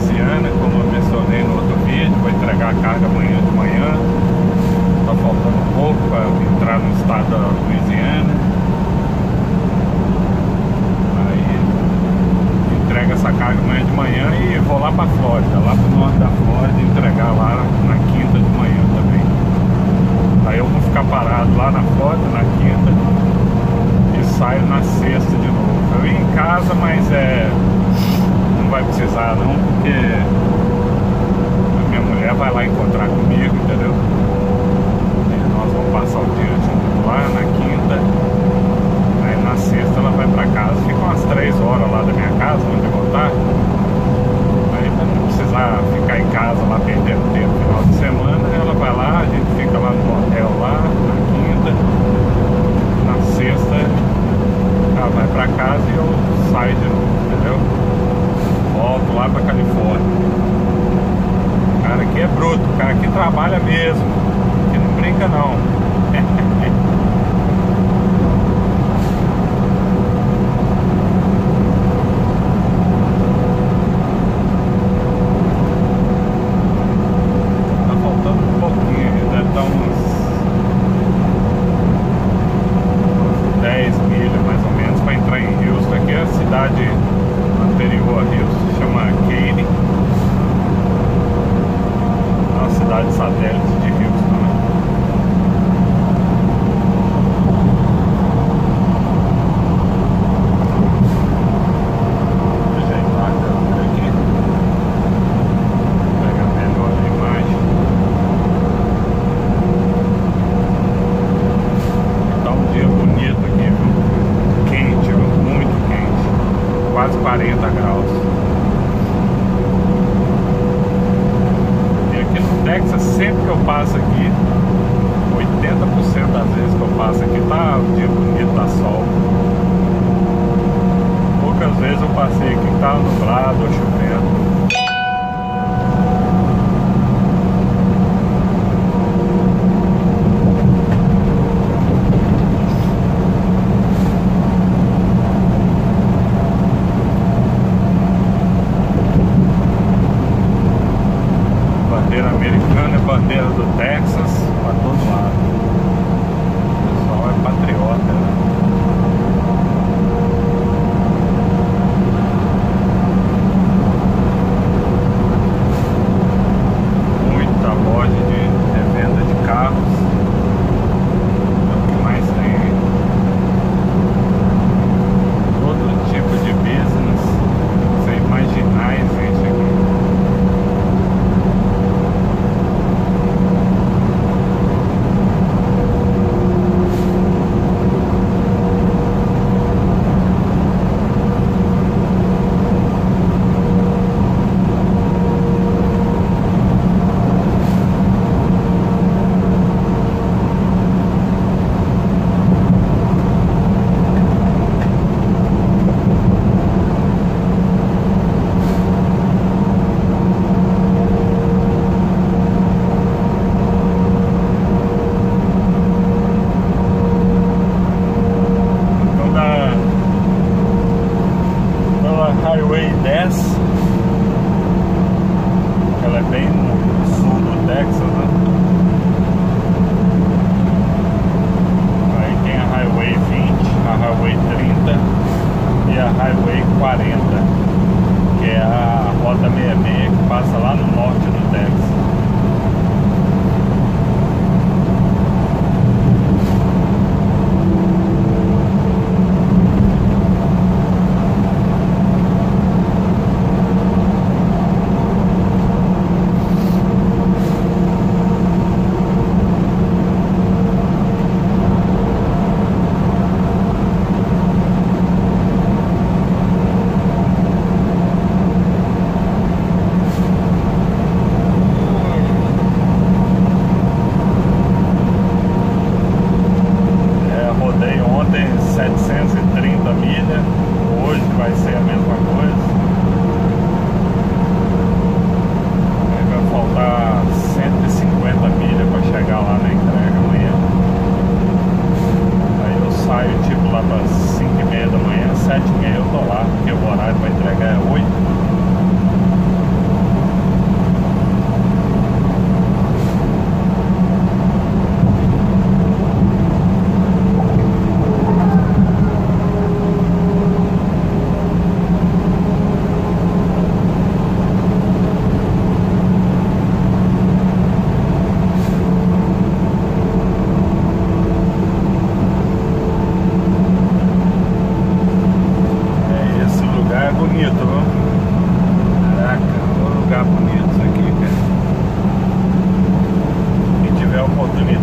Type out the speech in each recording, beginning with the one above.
Louisiana, como eu mencionei no outro vídeo, vou entregar a carga amanhã de manhã. Tá faltando um pouco para entrar no estado da Louisiana. Aí entrega essa carga amanhã de manhã e vou lá pra Flórida, lá pro norte da Flórida, entregar lá na quinta de manhã também. Aí eu vou ficar parado lá na Flórida, na quinta, e saio na sexta de novo. Eu ia em casa, mas é. Vai precisar não, porque a minha mulher vai lá encontrar comigo, entendeu? E nós vamos passar o dia junto lá na quinta. Aí na sexta ela vai pra casa, fica umas três horas lá da minha casa, onde eu vou estar não precisar ficar em casa lá perdendo tempo no final de semana, ela vai lá, a gente fica lá no hotel lá,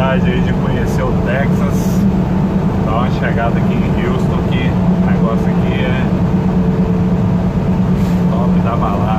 oportunidade aí de conhecer o Texas, dar uma chegada aqui em Houston, que o negócio aqui é top da balada.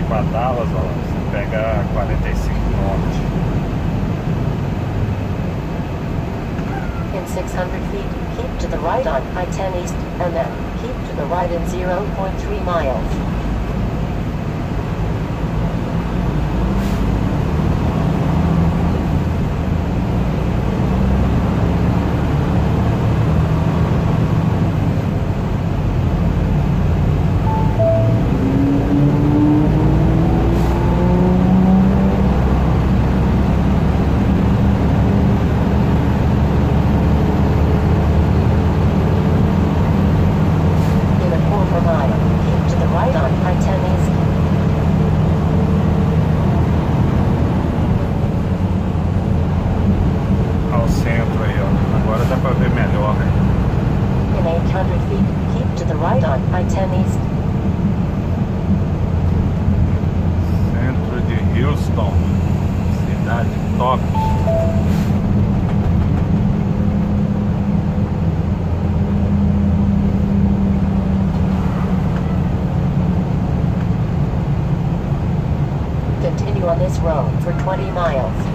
Dallas, ó, você pega 45 norte. In 600 feet, keep to the right on I-10 East, and then keep to the right in 0.3 miles. In 800 feet, keep to the right on I-10 East. Centro de Houston. Cidade top. Continue on this road for 20 miles.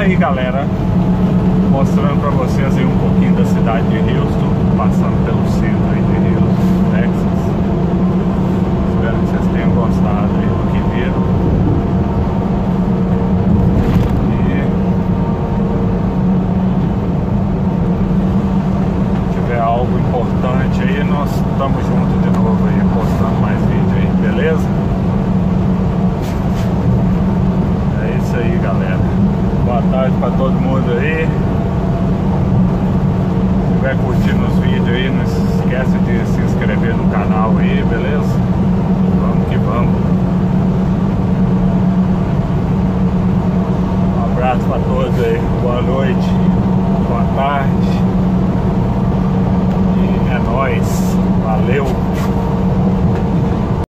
Isso aí, galera. Mostrando pra vocês aí um pouquinho da cidade de Houston, passando pelo centro aí